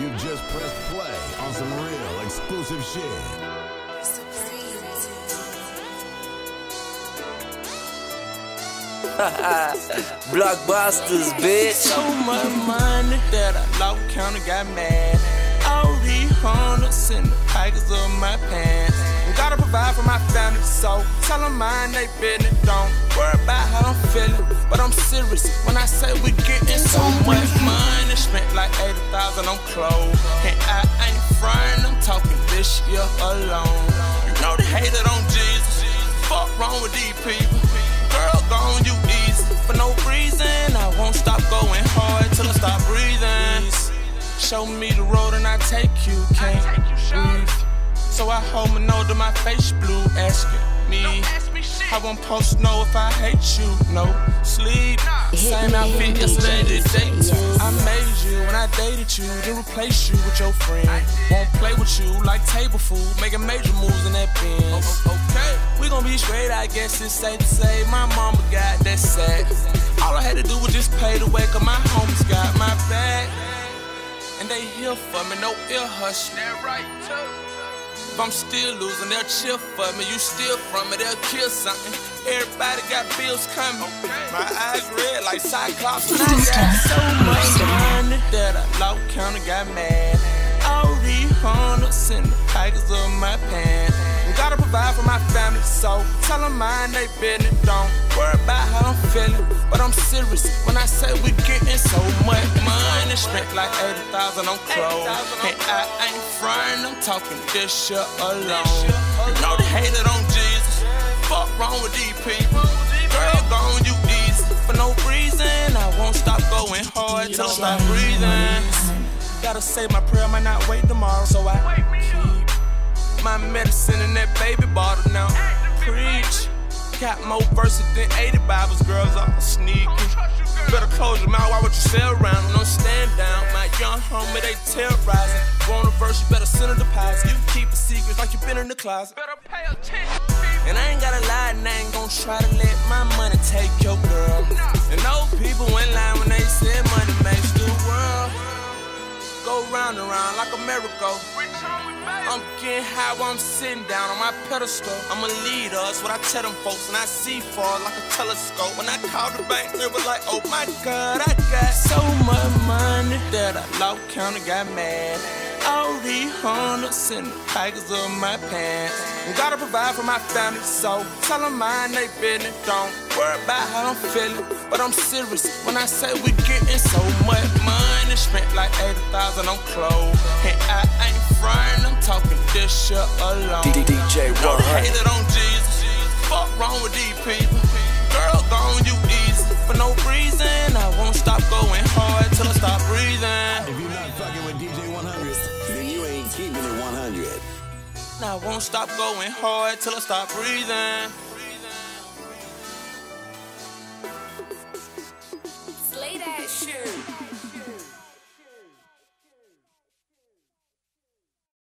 You've just pressed play on some real exclusive shit. Blockbusters, bitch. So much money that I lost count and got mad. All these hundreds in the pockets of my pants. Gotta provide for my family, so tell them mind they business. Don't worry about how I'm feeling, but I'm serious when I say we getting so much money. Spent like 80,000 on clothes, and I ain't frying, I'm talking this year alone. You know they hated on Jesus, fuck wrong with these people. Girl, gone you easy, for no reason. I won't stop going hard till I stop breathing. Show me the road and I take you, can't breathe. So I hold my nose to my face blue, asking me. I won't post no if I hate you, no sleep. Same outfit yesterday, this day too. I made you when I dated you, then replace you with your friend. Won't play with you like table food, making major moves in that Benz. Oh, oh, okay, we gon' be straight, I guess it's safe to say. My mama got that sad. All I had to do was just pay the way, cause my homies got my back. And they here for me, no ear hush. That right too. If I'm still losing, they'll chill for me. You steal from me, they'll kill something. Everybody got bills coming. My eyes red like Cyclops. And I got so much money that I lost count and got mad. All these hundreds in the pockets of my pants. Gotta provide for my family, so tell them mind they business. Don't worry about how I'm feeling, but I'm serious when I say we getting so much money. Spent like 80,000 on clothes, and I ain't frying, I'm talking this shit alone. You know they hated on Jesus, fuck wrong with these people. Girl, gone you easy, for no reason. I won't stop going hard till I stop breathing. Gotta say my prayer, might not wait tomorrow, so I keep my medicine in that baby bottle now. Preach. Got more verses than 80 Bibles, girls all sneaky. Better close your mouth, why would you say terrorizing. Verse, you better send a deposit. You keep a secret like you been in the closet. Better pay attention. And I ain't gotta lie, and I ain't gonna try to let my money take your girl. And old people in line when they said money makes the world go round and round like a miracle. I'm I'm sitting down on my pedestal. I'm a leader, that's what I tell them folks. And I see far like a telescope. When I called the bank, they were like, oh my god, I got so much money that I lost count and got mad. Hundreds in the pockets of my pants. Gotta provide for my family, so tell them mind they business. Don't worry about how I'm feeling, but I'm serious when I say we getting so much money. Spent like 80,000 on clothes, and I ain't frying, I'm talking this shit alone. DJ they 100. hated on Jesus. I won't stop going hard till I stop breathing. Slay that shit.